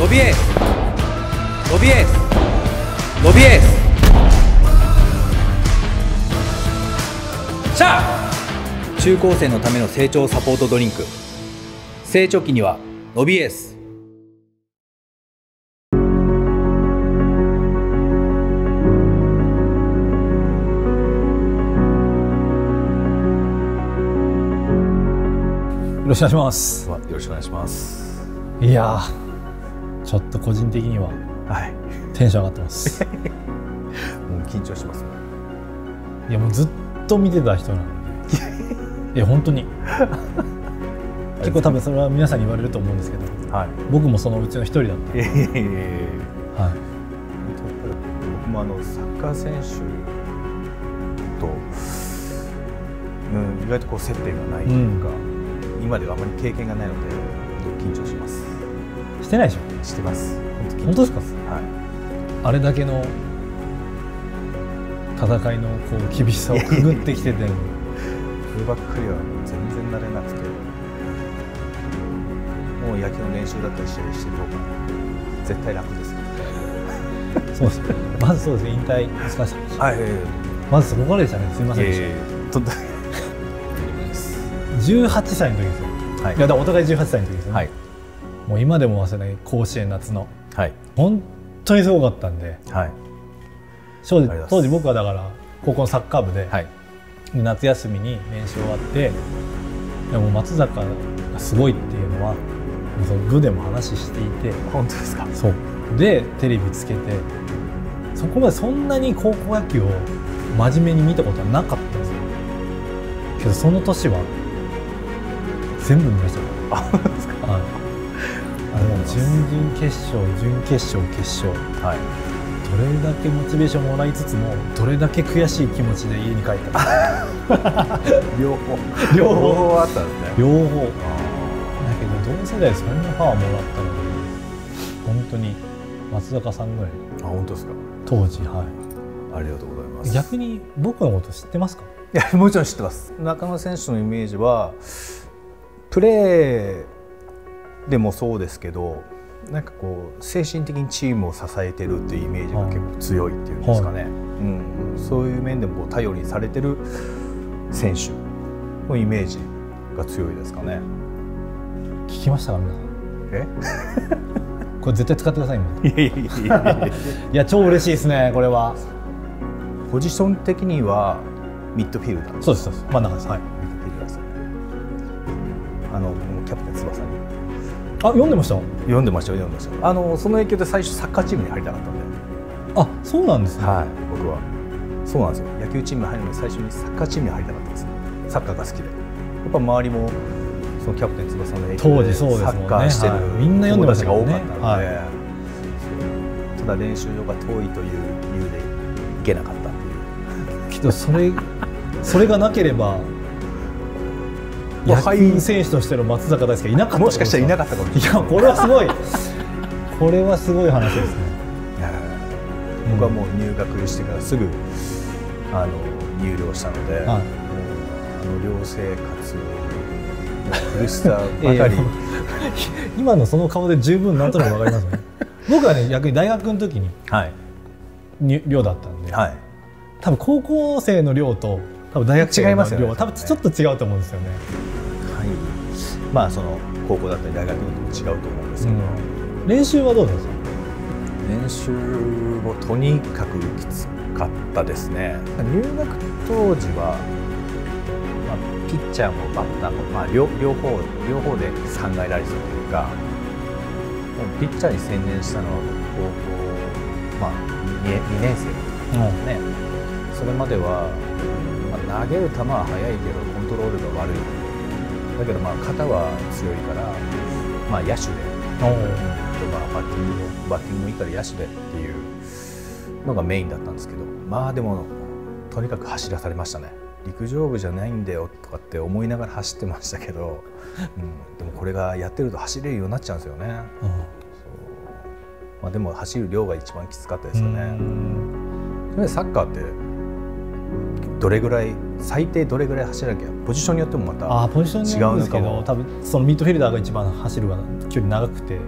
伸びエース伸びエース伸びエースシャー中高生のための成長サポートドリンク。成長期には伸びエースよろしくお願いします。よろしくお願いします。いやーちょっと個人的にははい。テンション上がってます。もう緊張しますね。いやもうずっと見てた人なんで。いや本当に。結構多分それは皆さんに言われると思うんですけどはい。僕もそのうちの一人だっいやいやいやいや。たはい。僕もあのサッカー選手と、うん、意外とこう接点がないというか、今ではあまり経験がないので緊張しますしてないでしょ？してます。本当ですか？はい。あれだけの戦いのこう厳しさをくぐってきてて。こればっかりはもう全然慣れなくて。もう野球の練習だったり試合してる方が絶対楽です そうです。まずそうですね。引退難しかったはいまずそこからでしたねす。みませんでしとんだた18歳の時ですよ。はい。いやだお互い18歳の時ですよね、はいもう今でも忘れない甲子園夏の。はい。本当にすごかったんで。はい。正直ありがとうございます。当時僕はだから高校のサッカー部で、はい。で夏休みに練習終わっていやもう松坂がすごいっていうのはその部でも話していて。本当ですか？そう。でテレビつけてそこまでそんなに高校野球を真面目に見たことはなかったんですよ。けどその年は全部見ました。あ本当ですか？準々決勝準決勝決勝。はい。どれだけモチベーションもらいつつもどれだけ悔しい気持ちで家に帰ったか。両方。両方。あったんですね。両方。だけあど同世代でそんなパワーもらったので本当に松坂さんぐらい。ーあ本当ですか。当時はありがとうございます。い逆に僕のこと知ってますか？いやもちろん知ってます。中野選手のイメージはプレーでもそうですけどなんかこう精神的にチームを支えてるっていうイメージが結構強いっていうんですかね、うん、そういう面でもこう頼りにされてる選手のイメージが強いですかね。聞きましたか皆さん？え？これ絶対使ってください今。いや超嬉しいですねこれは。ポジション的にはミッドフィルダー。そうですそうです。真ん中です。はい。ミッドフィルダーですあのあ読んでました？読んでましたよ読んでましたあのその影響で最初サッカーチームに入りたかったんで。あそうなんですね、はい僕は。そうなんですよ。野球チームに入るのに最初にサッカーチームに入りたかったんです。サッカーが好きで。やっぱ周りもそのキャプテン翼の影響当で時そうですもんね。サッカーしてるはい。みんな読んでましたが多かったので、そう。ただ練習場が遠いという理由で行けなかったっていう。けどそれそれがなければ野球選手としての松坂大輔いなかったもしかしたらいなかっったかもしいれない。やこれはすごい。これはすごい話ですね。僕はもう入学してからすぐあの入寮したので、はい。もうあの寮生活の苦しさばかり。今のその顔で十分なんとなくわかりますね。僕はね逆に大学の時にはい。に寮だったんで、はい。多分高校生の寮と多分大学違いますよね多分。ちょっと違うと思うんですよね、はい、まあその高校だったり大学の時も違うと思うんですけど、練習はどうですか？練習もとにかくきつかったですね。入学当時は、まあ、ピッチャーもバッターも、まあ、両両方両方で考えられてたというかもうピッチャーに専念したのは高校、まあ、2, 2年生の時ですね、それまでは、まあ、投げる球は速いけどコントロールが悪い。だけどまあ肩は強いから、まあ、野手でおーまあ、バッティングもバッティングもいいから野手でっていうのがメインだったんですけどまあでもとにかく走らされましたね。陸上部じゃないんだよとかって思いながら走ってましたけど、うん、でもこれがやってると走れるようになっちゃうんですよね、うん。まあ、でも走る量が一番きつかったですよね、それでサッカーってどれぐらい最低どれぐらい走らなきゃポジションによってもまたあーポジションによるんですけど多分そのミッドフィルダーが一番走るは距離長くて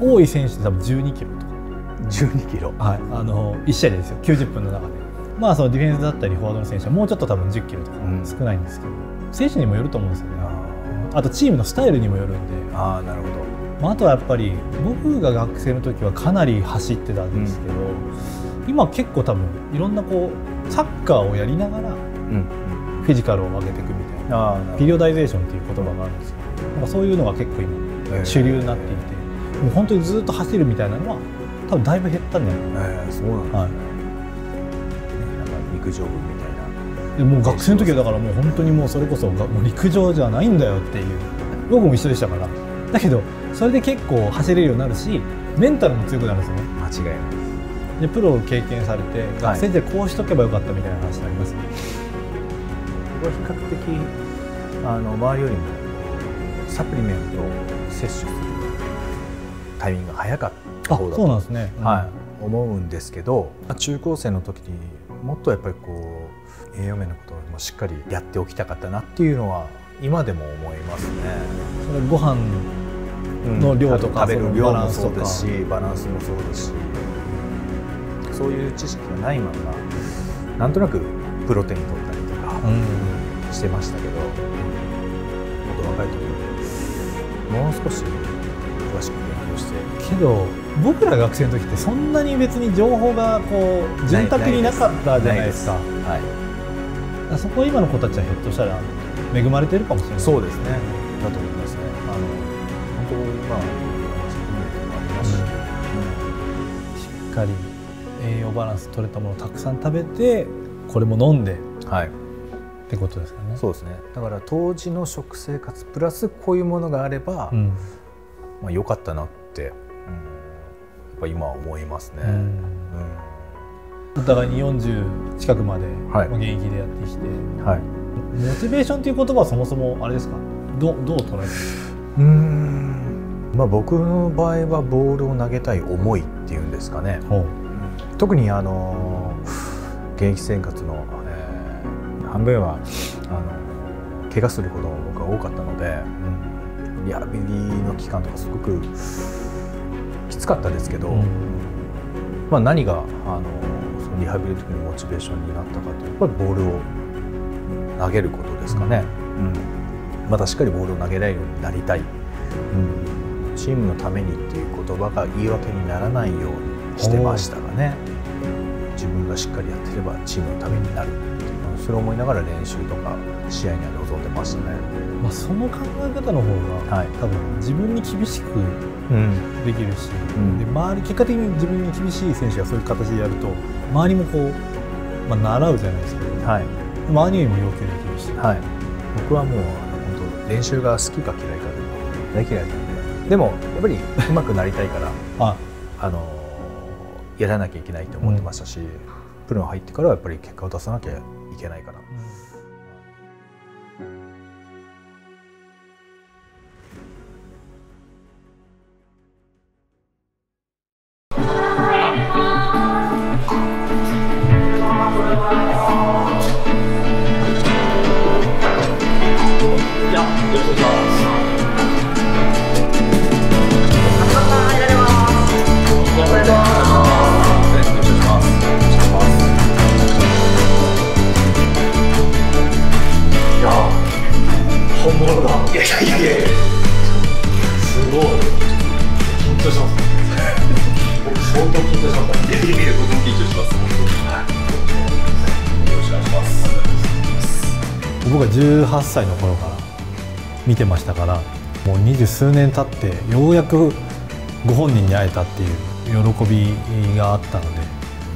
多い選手で多分12キロとか、12キロ。はい、あの1試合でですよ。90分の中で。まあそのディフェンスだったりフォワードの選手はもうちょっと多分10キロとかうん。少ないんですけど、選手にもよると思うんですよね。ああとチームのスタイルにもよるんで、ーあーなるほど。まあ、あとはやっぱり僕が学生の時はかなり走ってたんですけど、今結構多分いろんなこうサッカーをやりながらうん。フィジカルを上げていくみたいなピリオダイゼーションっていう言葉があるんですよ。なんかそういうのが結構今主流になっていて、もう本当にずっと走るみたいなのは多分だいぶ減ったんじゃないかえーそうなんはい。ねなんか陸上部みたいな。でもう学生の時はだからもう本当にもうそれこそがもう陸上じゃないんだよっていう。僕も一緒でしたから。だけどそれで結構走れるようになるしメンタルも強くなるんですよね。間違いないでプロを経験されて学生でこうしとけばよかったみたいな話あります？ね、僕は比較的あの周りよりもサプリメントを摂取するタイミングが早かったあ方だとそうなんですね、はい、思うんですけど中高生の時にもっとやっぱりこう栄養面のことをもしっかりやっておきたかったなっていうのは今でも思いますね。それご飯の量とか食べる量もそうですしバランスもそうですしそういう知識がないままなんとなくプロテイン取ったりとかうん。してましたけど、もっと若い時にもう少し詳しく勉強して。けど僕ら学生の時ってそんなに別に情報がこう潤沢になかったじゃないですか。はいだからそこは今の子たちはひょっとしたら恵まれてるかもしれない。そうですね。だと思いますね。あの本当まあし、しっかりバランス取れたものをたくさん食べてこれも飲んではい。ってことですよねそうですね。だから当時の食生活プラスこういうものがあれば、うんまあ良かったなって、うん、やっぱ今は思いますね。ううんんお互いに40近くまではい現役でやってきて、はい。モチベーションという言葉はそもそもあれですか？どうどう捉えてるんですか？うーん。まあ僕の場合はボールを投げたい思いっていうんですかね。特にあの現役生活の、えー半分はあの怪我することも僕は多かったので、リハビリの期間とかすごくきつかったですけど、うん。まあ、何があのそのリハビリの時のモチベーションになったかというとやっぱりボールを投げることですかね、うん。またしっかりボールを投げられるようになりたい、うん、チームのためにっていう言葉が言い訳にならないようにしてましたがね。自分がしっかりやってればチームのためになる。っていうそれを思いながら練習とか試合には臨んでましたね。まあ、その考え方の方が、はい。多分自分に厳しくうん。できるし、ん。で周り結果的に自分に厳しい選手がそういう形でやると周りもこう、まあ、習うじゃないですけどはい。周りにも要求できるし、はい、僕はもう本当練習が好きか嫌いかで大嫌いなんで。でもやっぱり上手くなりたいから。あ。あのやらなきゃいけないと思ってましたし、プロに入ってからはやっぱり結果を出さなきゃいけないから。僕が18歳の頃から見てましたからもう二十数年経ってようやくご本人に会えたっていう喜びがあったので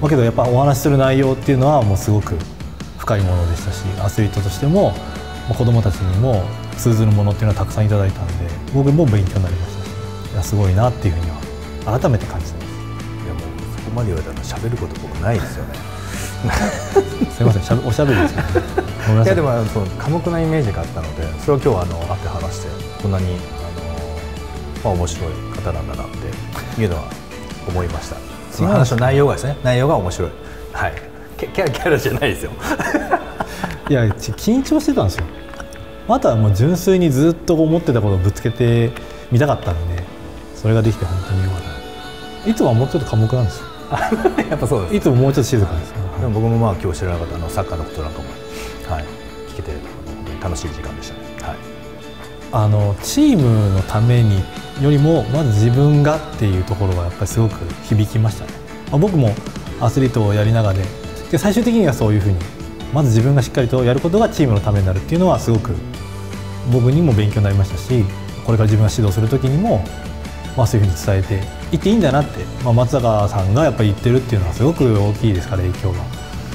だけどやっぱお話しする内容っていうのはもうすごく深いものでしたしアスリートとしてもまあ子どもたちにも通ずるものっていうのはたくさんいただいたんで僕も勉強になりましたしいやすごいなっていうふうには改めて感じてますいやもうそこまで言われたら喋ること僕ないですよね。すいませんしゃべおしゃべりですけどごめんない。やでもその寡黙なイメージがあったのでそれを今日あの会って話してこんなにあの、まあ、面白い方なんだなっていうのは思いました。その話の内容がですね内容が面白い。はい。キャキャラキャラじゃないですよ。いやち緊張してたんですよ。あとはもう純粋にずっと思ってたことをぶつけてみたかったんでそれができて本当によかっいつもはもうちょっと寡黙なんですよ。やっぱそうです。いつももうちょっと静かです。でも僕もまあ今日知らなかったあのサッカーのことなんかも、楽しい時間でしたね。はい、あのチームのためによりもまず自分がっていうところがやっぱりすごく響きましたね、まあ、僕もアスリートをやりながらでで最終的にはそういうふうにまず自分がしっかりとやることがチームのためになるっていうのはすごく僕にも勉強になりましたしこれから自分が指導する時にも、まあ、そういうふうに伝えていっていいんだなって、まあ、松坂さんがやっぱり言ってるっていうのはすごく大きいですから影響が。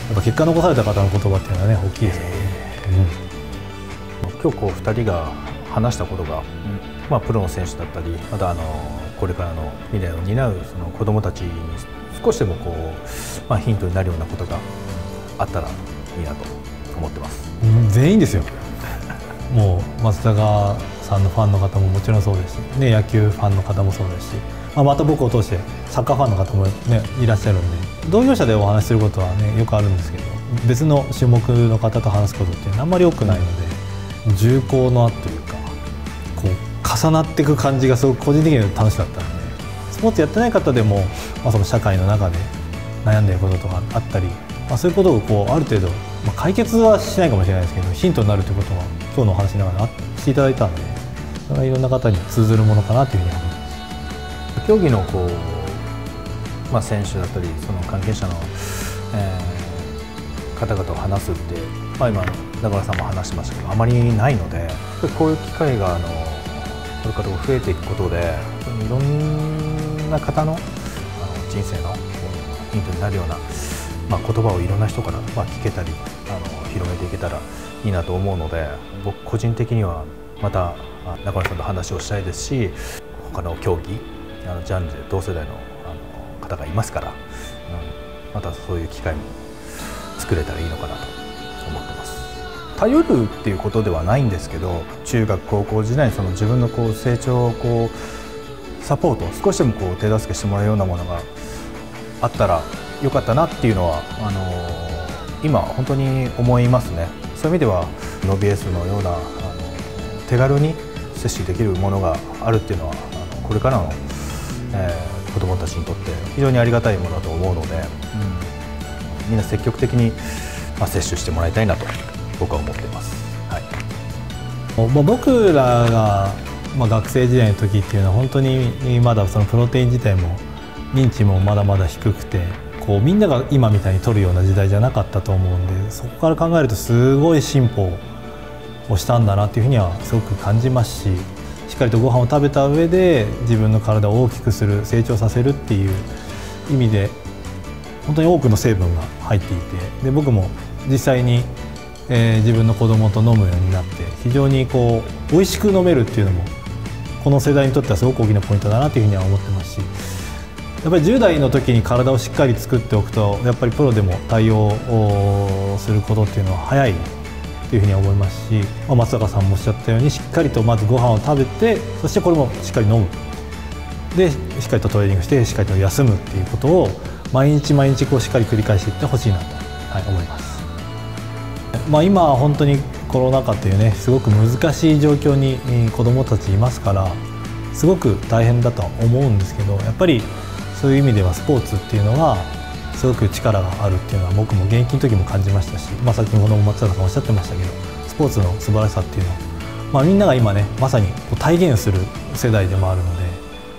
やっぱ結果残された方の言葉っていうのはね大きいですからね、今日こう2人が話したことが、まあ、プロの選手だったりまたあのこれからの未来を担うその子どもたちに少しでもこう、まあ、ヒントになるようなことがあったらいいなと思ってます。うん、全員ですよ もう松坂さんのファンの方ももちろんそうですし、ね、野球ファンの方もそうですし、まあ、また僕を通してサッカーファンの方も、ね、いらっしゃるんで同業者でお話しすることは、ね、よくあるんですけど別の種目の方と話すことってあんまり多くないので重厚のというかこう重なっていく感じがすごく個人的には楽しかったのでスポーツやってない方でも、まあ、その社会の中で悩んでることとかあったり、まあ、そういうことをこうある程度、まあ、解決はしないかもしれないですけどヒントになるということは今日のお話の中であしていただいたんでそれはいろんな方に通ずるものかなというふうに思います。競技のこう、まあ、選手だったりその関係者の、えー方々と話すって、まあ、今中村さんも話してましたけどあまりないのでこういう機会があのこれから増えていくことでいろんな方のあの人生のヒントになるような、まあ、言葉をいろんな人から、まあ、聞けたりあの広めていけたらいいなと思うので僕個人的にはまたあ中村さんと話をしたいですし他の競技あのジャンルで同世代のあの方がいますから、うん、またそういう機会も作れたらいいのかなと思ってます。頼るっていうことではないんですけど中学高校時代にその自分のこう成長をこうサポート少しでもこう手助けしてもらうようなものがあったらよかったなっていうのはあの今本当に思いますね。そういう意味ではノビエスのようなあの手軽に摂取できるものがあるっていうのはあのこれからの、えー子どもたちにとって非常にありがたいものだと思うので、うんみんな積極的に、まあ、摂取してもらいたいなと。僕は思ってます。はいまあ、僕らが、まあ、学生時代の時っていうのは本当にまだそのプロテイン自体も認知もまだまだ低くてこうみんなが今みたいに取るような時代じゃなかったと思うんでそこから考えるとすごい進歩をしたんだなっていうふうにはすごく感じますししっかりとご飯を食べた上で自分の体を大きくする成長させるっていう意味で本当に多くの成分が入っていてで僕も実際に、えー自分の子供と飲むようになって非常にこう美味しく飲めるっていうのもこの世代にとってはすごく大きなポイントだなというふうには思ってますしやっぱり10代の時に体をしっかり作っておくとやっぱりプロでも対応することっていうのは早いというふうには思いますし、松坂さんもおっしゃったようにしっかりとまずご飯を食べてそしてこれもしっかり飲むでしっかりとトレーニングしてしっかりと休むっていうことを毎日毎日こうしっかり繰り返していってほしいなと、はい、思います。まあ、今本当にコロナ禍というねすごく難しい状況に子どもたちいますからすごく大変だとは思うんですけどやっぱりそういう意味ではスポーツっていうのはすごく力があるっていうのは僕も現役の時も感じましたし、まあ、先ほども松坂さんおっしゃってましたけどスポーツの素晴らしさっていうのを、まあ、みんなが今ねまさに体現する世代でもあるので、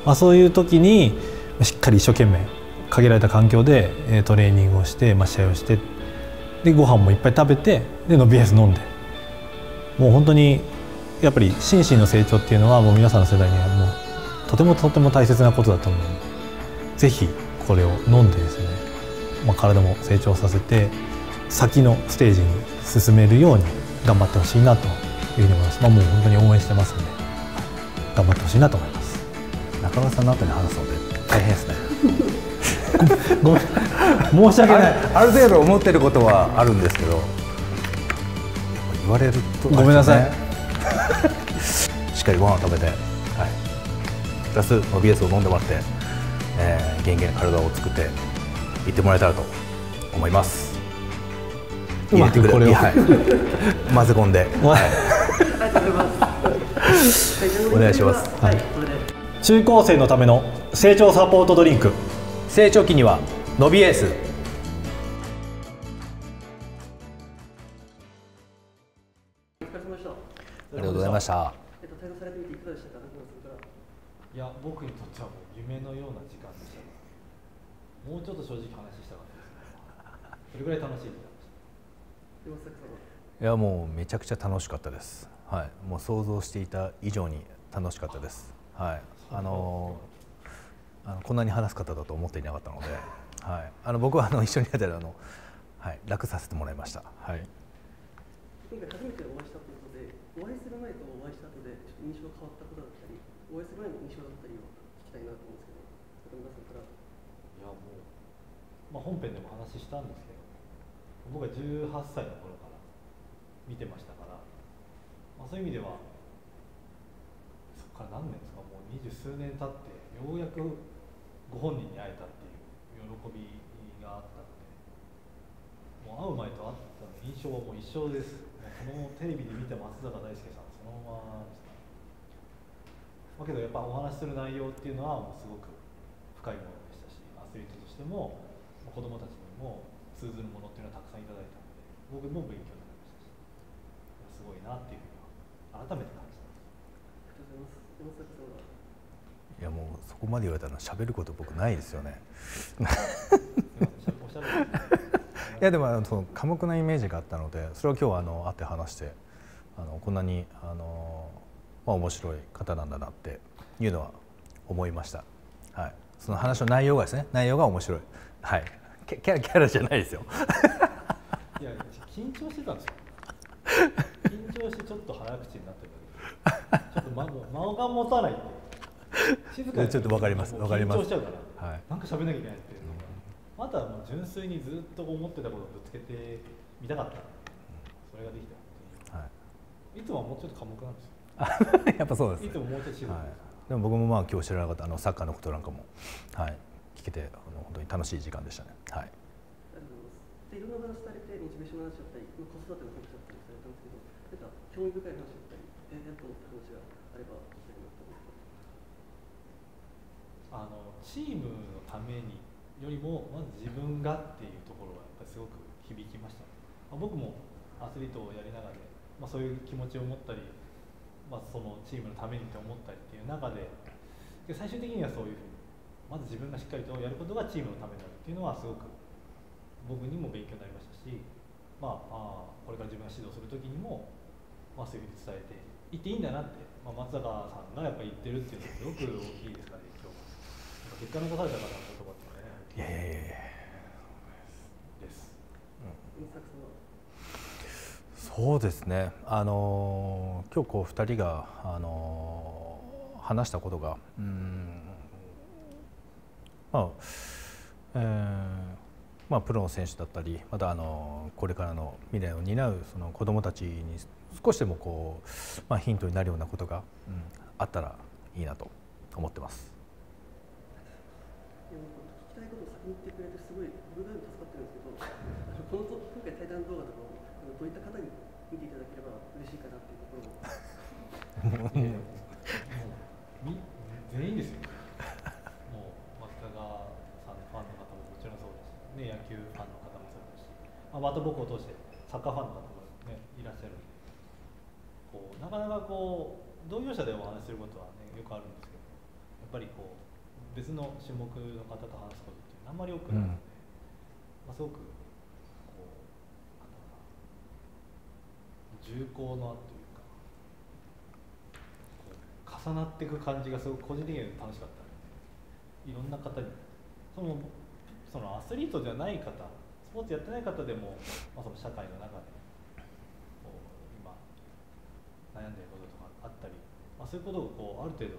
まあ、そういう時にしっかり一生懸命限られた環境でトレーニングをして、まあ、試合をしてでご飯もいっぱい食べてで伸びやす飲んで。もう本当にやっぱり心身の成長っていうのはもう皆さんの世代にはもうとてもとても大切なことだと思うのでぜひこれを飲んでですね、まあ、体も成長させて先のステージに進めるように頑張ってほしいなというふうに思います、まあ、もう本当に応援してますので頑張ってほしいなと思います。中村さんの後に話すので大変ですね。ごめん申し訳ない。ある程度思ってることはあるんですけど。言われるとごめんなさい。しっかりご飯を食べて、はい、プラスの BS を飲んでもらって、えー、元気な体を作っていってもらえたらと思います。うまくこれを。はい、混ぜ込んで、おい。はい、お願いします。はい。中高生のための成長サポートドリンク成長期には伸びエースお疲れ様でした。ありがとうございましたえっと、対応されてみていかがでしたか。いや僕にとってはもう夢のような時間でしたもうちょっと正直話したかったですそれぐらい楽しい。いやもうめちゃくちゃ楽しかったです。はい、もう想像していた以上に楽しかったです。はい、あのあのこんなに話す方だと思っていなかったので、はい、あの僕はあの一緒にやってるあのはい楽させてもらいました。はい。今回初めてお会いしたということで、お会いする前とお会いした後で、ちょっと印象が変わったことだったり、お会いする前の印象だったりを聞きたいなと思うんですけど、中村さんから。いやもう、まあ、本編でも話したんですけど僕は18歳の頃から見てましたから、まあ、そういう意味ではそこから何年ですか？もう二十数年経ってようやくご本人に会えたっていう喜びがあったのでもう会う前と会った印象はもう一緒ですもうこのテレビで見た松坂大輔さんそのままでしただけどやっぱお話しする内容っていうのはもうすごく深いものでしたしアスリートとしても子どもたちにも通ずるものっていうのはたくさんいただいたので僕も勉強になりましたしすごいなっていうふうには改めて感じた。いやもうそこまで言われたら喋ること僕ないですよね。す いやでもその寡黙なイメージがあったのでそれを今日あの会って話してあのこんなにあの、まあ、面白い方なんだなっていうのは思いました、はい、その話の内容がですね内容が面白い、はい、キャラキャラじゃないですよ。いや緊張してたんですよ。緊張してちょっと早口になってたけどちょっと間間が持たないって静かに。ちょっとわかります。わかります緊張しちゃうから、はい。なんか喋んなきゃいけないって。いうのが、あとはもう純粋にずっと思ってたことをぶつけてみたかった。それができた。はい。いつもはもうちょっと寡黙なんですよ。い やっぱそうですね。いつももうちょっと静かはい。でも僕もまあ今日知らなかったあのサッカーのことなんかも、はい、聞けてあの本当に楽しい時間でしたね。はい、ありがとうございます。で、いろんなお話されて、モチベーションの話だったり、まあ子育ての話だったりされたんですけど、なんか興味深い話だったり、えっと思った話があれば、聞きたいなと思います。あのチームのためによりもまず自分がっていうところはやっぱりすごく響きました、まあ、僕もアスリートをやりながら、まあ、そういう気持ちを持ったり、まあ、そのチームのためにって思ったりっていう中でで最終的にはそういうふうにまず自分がしっかりとやることがチームのためになるっていうのはすごく僕にも勉強になりましたし、まあ、あこれから自分が指導する時にも、まあ、そういうふうに伝えていっていいんだなって、まあ、松坂さんがやっぱり言ってるっていうのはすごく大きいですかね。結果残された方の言葉ってね。いやいやいやいや。です。山崎さん。そうです。ね、あのー今日こう2人が、あのー話したことが、うんまあえーまあ、プロの選手だったりまた、あのこれからの未来を担うその子どもたちに少しでもこう、まあ、ヒントになるようなことが、うんあったらいいなと思ってます。いやもう聞きたいことを先に言ってくれてすごい僕が助かってるんですけど この今回対談動画とかをどういった方に見ていただければ嬉しいかなっていうところをみ全員ですよ。もう松坂さんのファンの方ももちろんそうですし、ね、野球ファンの方もそうですし、まあ、また僕を通してサッカーファンの方も、ね、いらっしゃるんでこうなかなかこう同業者でお話しすることは、ね、よくあるんですけどやっぱりこう別の種目の方と話すことあんまり多くない。ので、まあ、すごくこう重厚なというかこう重なっていく感じがすごく個人的には楽しかったのでいろんな方にそのそのアスリートじゃない方スポーツやってない方でも、まあ、その社会の中でこう今悩んでいることとかあったり、まあ、そういうことをこうある程度、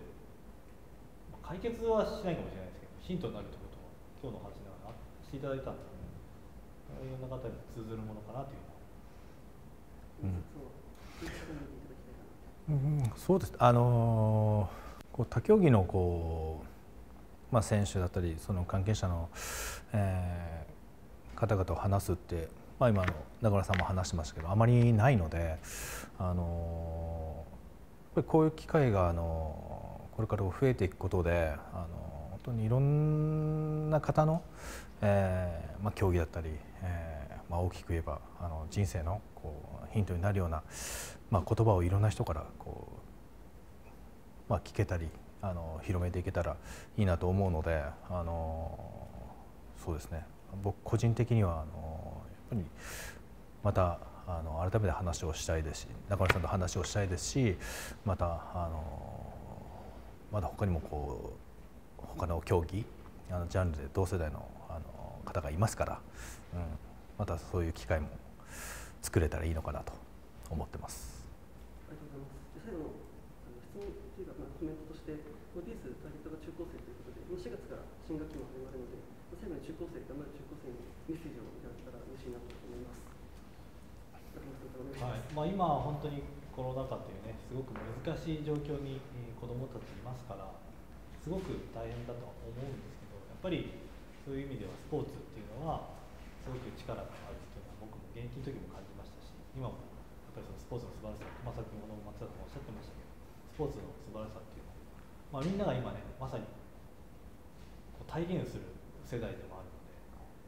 まあ解決はしないかもしれないですけどヒントになるってことを今日の話ながらしていただいたんで、いろんな方に通ずるものかなというのはうんうんそうですあのこう他競技のこう、まあ、選手だったりその関係者の、えー方々を話すって、まあ、今の中村さんも話してましたけどあまりないので、あのやっぱりこういう機会が、あのこれから増えていくことであの当にいろんな方の、えーまあ、競技だったり、えーまあ、大きく言えばあの人生のこうヒントになるような、まあ、言葉をいろんな人からこう、まあ、聞けたりあの広めていけたらいいなと思うのであのそうですね。僕個人的にはあのやっぱりまたあの改めて話をしたいですし中村さんと話をしたいですしまたあのまだ他にもこう他の競技あのジャンルで同世代のあの方がいますから、うん、またそういう機会も作れたらいいのかなと思ってます。ありがとうございます。で最後のあの質問というか、まあ、コメントとして、モディースターゲットが中高生ということで、もう4月から新学期も始まるので、最後に中高生、頑張る中高生にメッセージをいただけたら嬉しいなと思います。はいまあ、今、本当にコロナ禍というね、すごく難しい状況にえー子どもたちいますから、すごく大変だと思うんですけど、やっぱりそういう意味ではスポーツっていうのは、すごく力があるっていうのは、僕も現役の時も感じましたし、今もやっぱりそのスポーツの素晴らしさ、まあ、先ほど松田さんもおっしゃってましたけど、スポーツの素晴らしさっていうのを、まあ、みんなが今ね、まさにこう体現する世代でもあるので、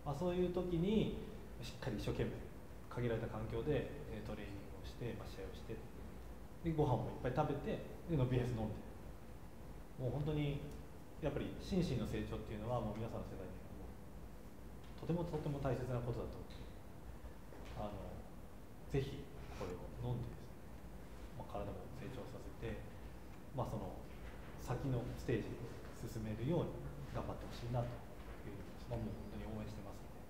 まあ、そういう時にしっかり一生懸命限られた環境でトレーニングをして、まあ、試合をしてでご飯もいっぱい食べてでの BS 飲んでもう本当にやっぱり心身の成長っていうのはもう皆さんの世代にとてもとても大切なことだとあのぜひこれを飲んでですね、まあ、体も成長させて、まあ、その先のステージに進めるように頑張ってほしいなというふうに、もう本当に応援してますので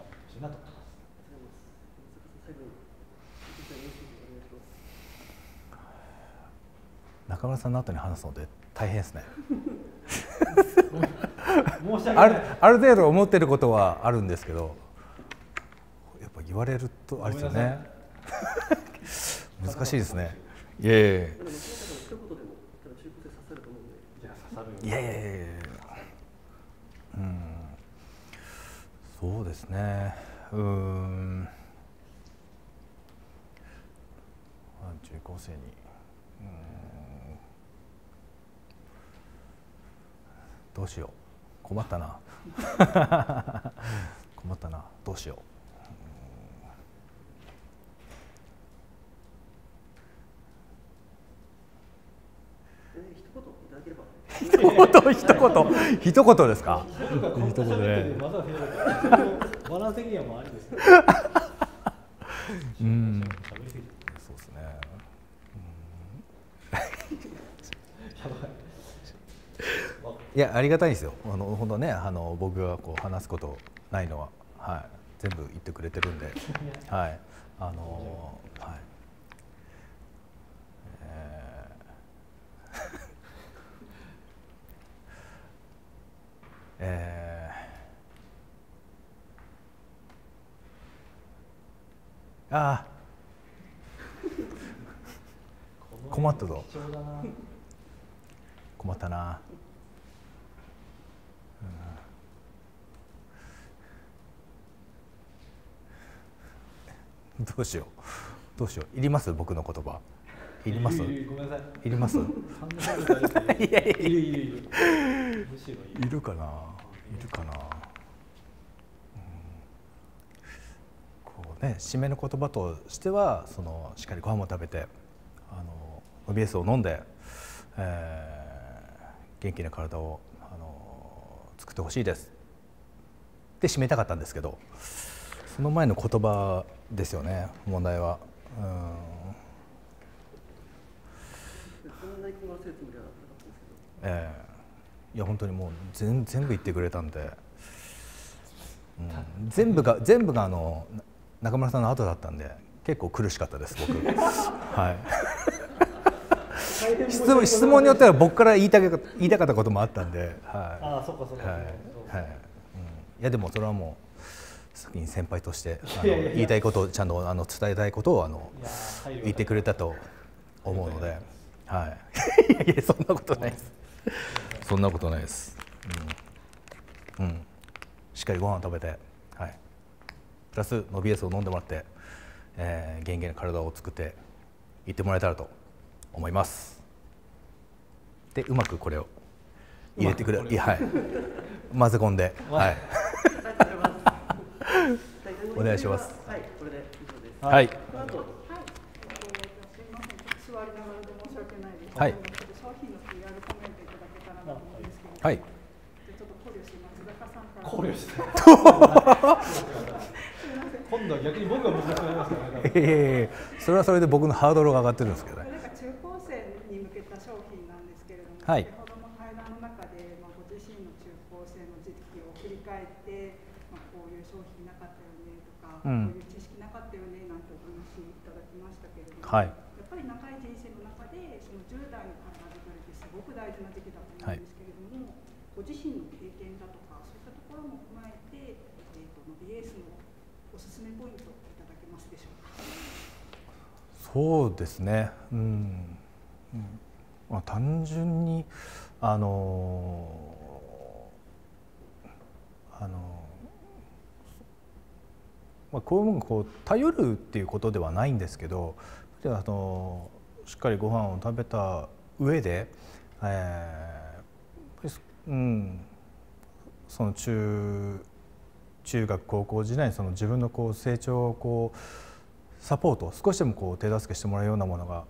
頑張ってほしいなと思います。ありがとうございます。最後に、実際にメッセージをお願いします。中村さんの後に話すので大変ですね。ある。ある程度思ってることはあるんですけどやっぱ言われるとあれですよね。難しいですね。いやいやいやいやいやいや。いやうん。そうですね。うーん。まあ中高生にうーんどうしよう。困ったな。困ったな。どうしよえー一言いただければ。う一言一言。一言ですか？一言で。バランス的にはもうありですよ。うん。そうですねやばい。わいやありがたいですよ。あの本当ねあの僕がこう話すことないのは、はい、全部言ってくれてるんで、はい、あのはい、えー。えー。あこの困ったぞ。困ったな、どうしよう。どうしよう。いります？僕の言葉。いります？いります？いやいるいるいる。いる。いるかな？いるかな、うん。こうね締めの言葉としてはそのしっかりご飯も食べてあの OBS を飲んで、えー元気な体をあの作ってほしいです。って締めたかったんですけどその前の言葉ですよね問題は。ええ。いや本当にもう全全部言ってくれたんで、うん、全部が全部があのな中村さんの後だったんで結構苦しかったです僕。はい。質問質問によっては僕から言いたか言いたかったこともあったんではああ、そっかそっか。いはい。はい、うん、いやでもそれはもう先に先輩としてあの言いたいことをちゃんとあの伝えたいことをあの言ってくれたと思うので、はい。いやいやそんなことないです。そんなことないです。うん。うん。しっかりご飯を食べて、はい。プラスノビエスを飲んでもらって、えー、元気な体を作っていってもらえたらと思います。でうまくこれを入れてくれはい混ぜ込んではい お願いします。はい、これで以上です。はい。はい、すみません、座りながらで申し訳ない。です。はい。商品の PR コメントいただけたらなと思うんです。けれども、はいでちょっと考慮して松坂さんから。考慮して今度は逆に僕が難しくなりますからね。ええそれはそれで僕のハードルが上がってるんですけどね。なんか中高生に向けた商品なんですけれども、はい先ほどの会談の中で、まあ、ご自身の中高生の時期を振り返って、まあ、こういう商品なかったよねとか、うん。こういう知識なかったよねなんてお話いただきましたけれども、はい。やっぱり長い人生の中でその10代の体作りってすごく大事な時期だと思うんですけれども、ご自身の経験だとかそういったところも踏まえて、えー、とノビエースのおすすめポイントいただけますでしょうか？そうですね。うん、うん。まあ、単純にあのあのまあ、こういうものこう頼るっていうことではないんですけどあのしっかりご飯を食べた上で、えーうん、その中中学高校時代にその自分のこう成長をこうサポート少しでもこう手助けしてもらうようなものが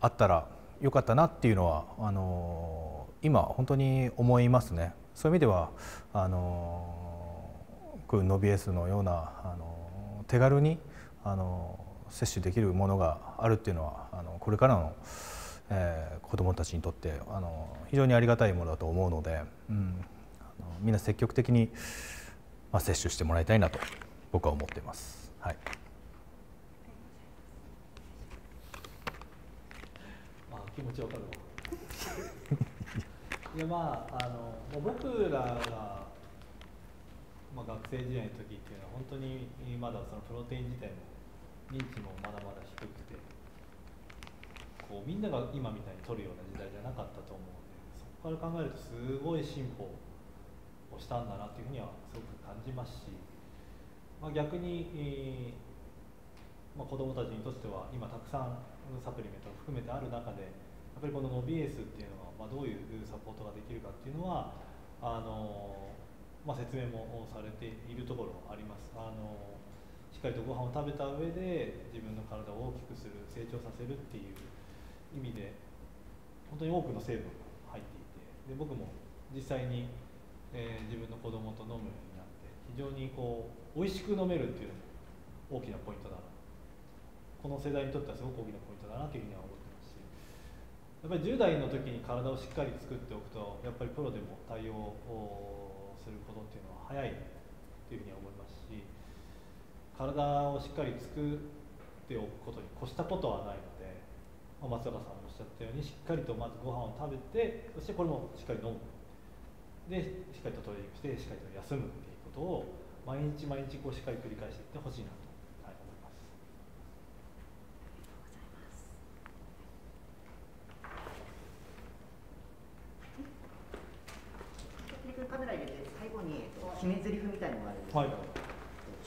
あったらよかったなっていうのはあの今本当に思いますね。そういう意味ではあのこういうノビエスのようなあの手軽にあの摂取できるものがあるっていうのはあのこれからの、えー子どもたちにとってあの非常にありがたいものだと思うので、うん、あのみんな積極的に、まあ、摂取してもらいたいなと僕は思っています。はいまあ、気持ちわかるわ いやまああの僕らが、まあ、学生時代の時っていうのは本当にまだそのプロテイン自体も認知もまだまだ低くてこうみんなが今みたいに取るような時代じゃなかったと思うのでそこから考えるとすごい進歩をしたんだなっていうふうにはすごく感じますし、まあ、逆に、まあ、子どもたちにとっては今たくさんサプリメントを含めてある中でやっぱりこのノビエースっていうのが、ま、どういうサポートができるかっていうのはあの、まあ、説明もされているところあります。あのしっかりとご飯を食べた上で自分の体を大きくする成長させるっていう意味で本当に多くの成分が入っていてで僕も実際に、えー自分の子供と飲むようになって非常にこう美味しく飲めるっていうのも大きなポイントだな。この世代にとってはすごく大きなポイントだなというふうには思ってますし。やっぱり10代の時に体をしっかり作っておくとやっぱりプロでも対応をすることっていうのは早いというふうには思いますし体をしっかり作っておくことに越したことはないので、松坂さんもおっしゃったようにしっかりとまずご飯を食べてそしてこれもしっかり飲む。でしっかりとトレーニングしてしっかりと休むっていうことを毎日毎日こうしっかり繰り返していってほしいなと、はい、思います。カメラ入れて最後に決め台詞みたいのがあるんですけど、はい。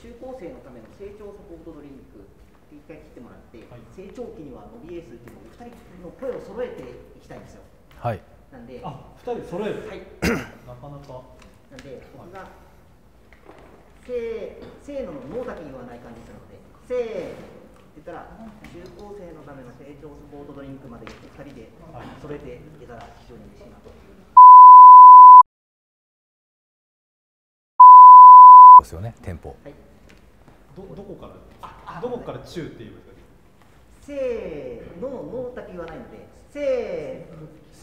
中高生のための成長サポートドリンクって一回切ってもらって、はい。成長期にはノビエースっていうのを2人の声を揃えていきたいんですよ。はい。なんであ、二人揃える。はい。なかなか。なんで僕がせーせーののノーだけ言わない感じするのでせーって言ったら中高生のための成長サポートドリンクまで2人ではい。揃えていけたら非常に嬉しいなとですよねテンポはい。ど、どこから？どこから中って言いますか？せーのノーだけ言わないのでせ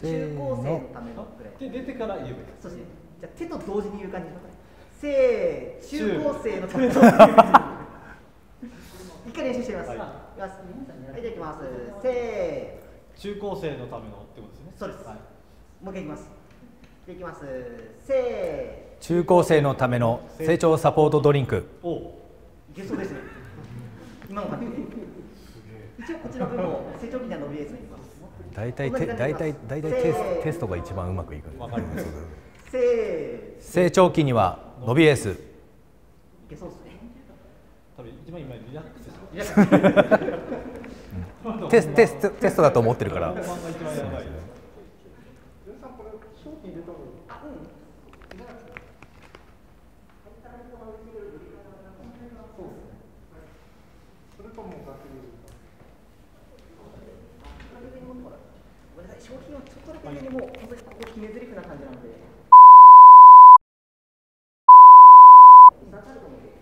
ー中高生のためのぐらい。で、出てから言えばいい。そうですね。じゃあ手と同時に言う感じですかねせー中中高生のための 一回練習してみます、はい。い、きます。はいじゃあいきます。せ中高生のためのってことですね。そうです。はい。ーもう一回いきますじゃあいきます。せ中高生のための成長サポートドリンク。おいけそうですね。今の感じ。で一応こっちの分も成長期には伸びるやつにいきます。大体て大体大体テステストが一番うまくいく。わかります。せ成長期には伸びエース。ーいけそうですね。多分一番今リラックスしてテストだと思ってるから本番が一番やばい。商品入れた方がいいあうんそうですねそれかもう学芸ごめんなさい商品をちょっとだけでも本当にここ決め台詞な感じなので。刺さると思ってい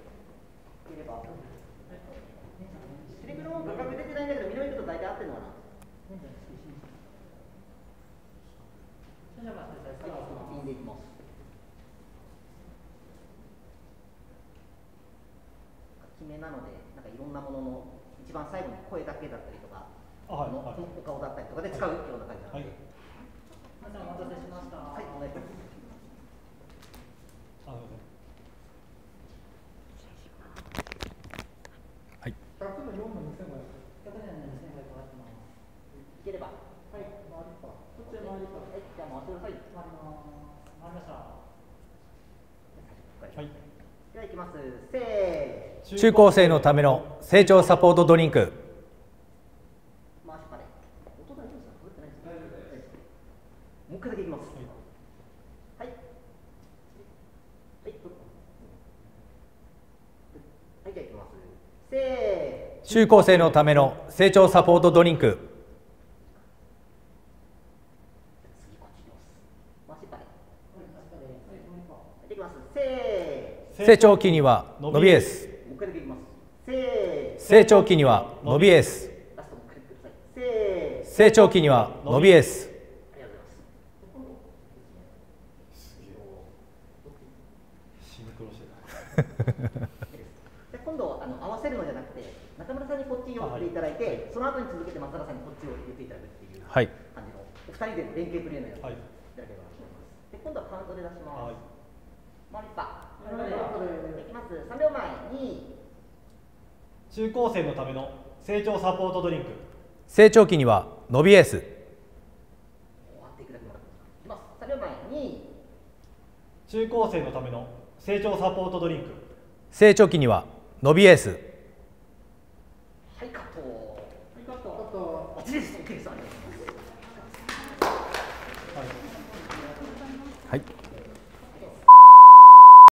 ないんだけど南と大体合ってるのかな。はい、でいきます。決めなので、なんかいろんなものの一番最後に声だけだったりとか、あはいあのはい。お顔だったりとかで使うような感じなので、はいお待たせしました。はい、お願いします。あの100の4の2500いければ。はい回りかこっちへ回りかはい、じゃあ回してください。回ります。回りました。はいでは行きます。せー中高生のための成長サポートドリンク回しっぱで。音大丈夫ですか？取れてないですか？大丈夫です。もう一回だけいきます。はい。はい。はい、じゃあ行きます。せー中高生のための成長サポートドリンク。成長期には伸びエース。成長期には伸びエース。成長期には伸びエースはい。お二人での連携プレーのやつをはい。いただければと思います。で今度はカウントで出します。はい。マリッパ。はいいきます。3秒前に。中高生のための成長サポートドリンク。成長期には伸びエース。終わっていくだけもらっていきます。3秒前に。中高生のための成長サポートドリンク。成長期には伸びエース